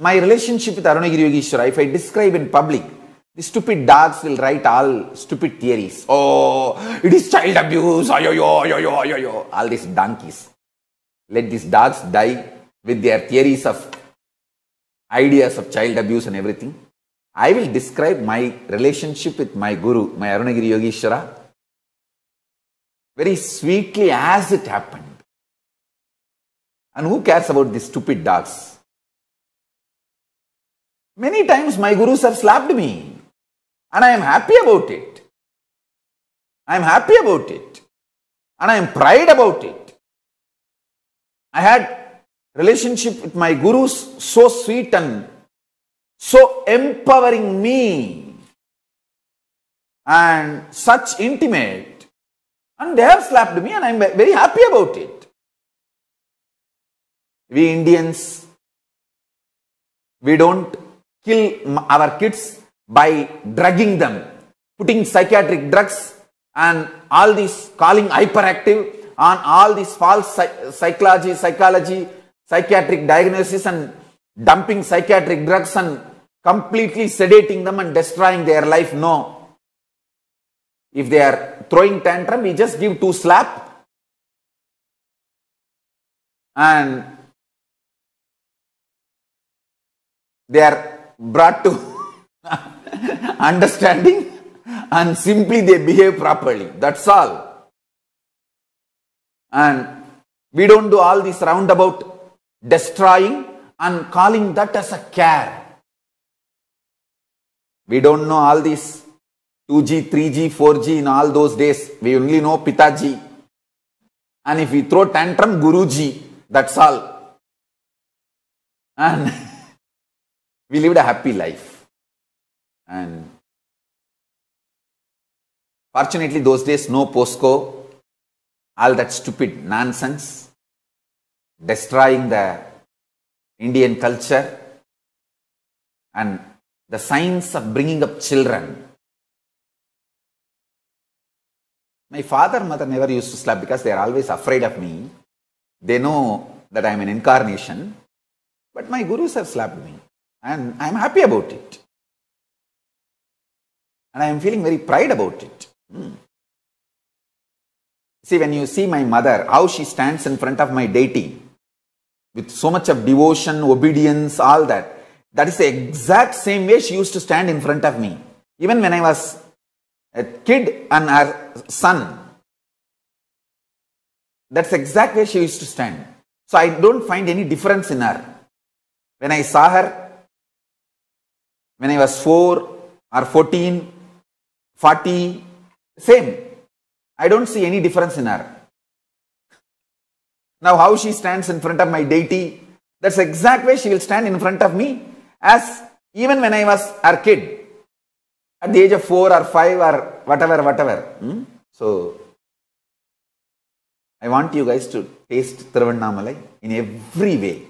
My relationship with Arunagiri Yogishwara, if I describe in public, the stupid dogs will write all stupid theories. Oh, it is child abuse. Ayo, yo, yo, yo, yo, yo. All these donkeys. Let these dogs die with their theories of ideas of child abuse and everything. I will describe my relationship with my Guru, my Arunagiri Yogishwara, very sweetly as it happened. And who cares about these stupid dogs? Many times my gurus have slapped me. And I am happy about it. I am happy about it. And I am proud about it. I had relationship with my gurus so sweet and so empowering me and such intimate. And they have slapped me and I am very happy about it. We Indians, we don't kill our kids by drugging them, putting psychiatric drugs and all these calling hyperactive on all these false psychology, psychology, psychiatric diagnosis and dumping psychiatric drugs and completely sedating them and destroying their life. No. If they are throwing tantrum, we just give two slap and they are brought to understanding and simply they behave properly. That's all. And we don't do all this roundabout destroying and calling that as a care. We don't know all this 2G, 3G, 4G in all those days. We only know Pitaji. And if we throw tantrum, Guruji. That's all. And we lived a happy life. And fortunately, those days, no POCSO, all that stupid nonsense, destroying the Indian culture and the science of bringing up children. My father mother never used to slap because they are always afraid of me. They know that I am an incarnation. But my gurus have slapped me. And I am happy about it. And I am feeling very pride about it. Hmm. See, when you see my mother, how she stands in front of my deity with so much of devotion, obedience, all that. That is the exact same way she used to stand in front of me. Even when I was a kid and her son. That's exact way she used to stand. So I don't find any difference in her. When I saw her, when I was 4 or 14, 40, same. I don't see any difference in her. Now how she stands in front of my deity, that's exact way she will stand in front of me as even when I was her kid at the age of 4 or 5 or whatever, whatever. Hmm? So, I want you guys to taste Tiruvannamalai in every way.